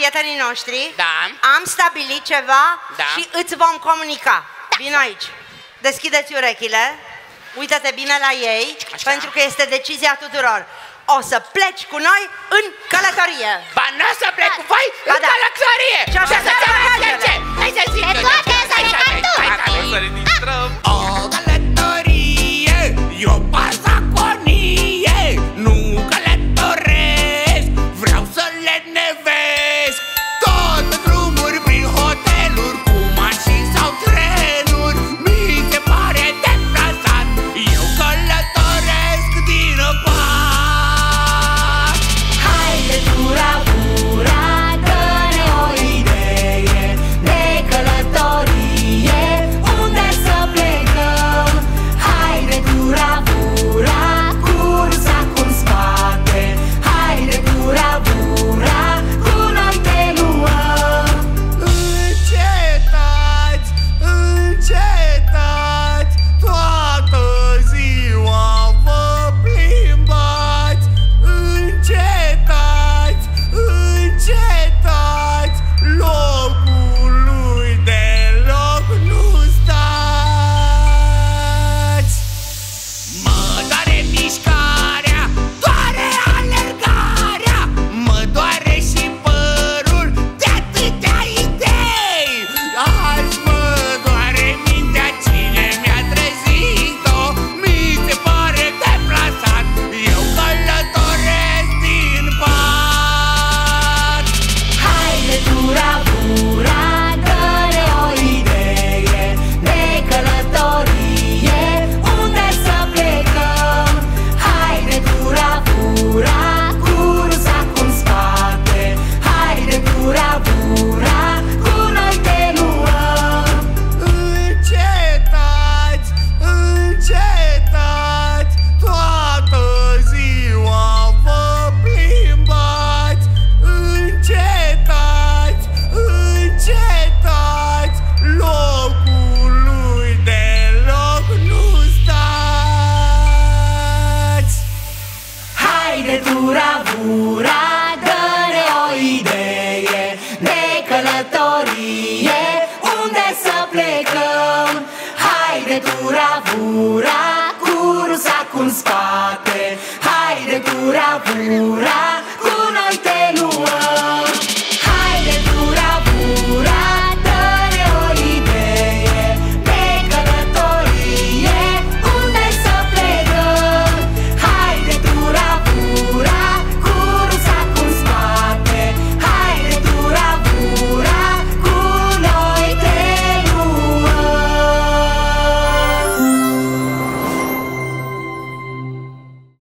prietenii noștri. Da. Am stabilit ceva Da. și îți vom comunica. Vino aici. Deschideți urechile. Uită-te bine la ei, Așa. pentru că este decizia tuturor. O să pleci cu noi în călătorie. Ba n să plec cu voi Ba în da. călătorie! Și așa să se te bagajele. plece! Hai să zic Pe eu, toate hai să le hai Haide, tura, pura, cursa cu spate. Haide, tura, pura,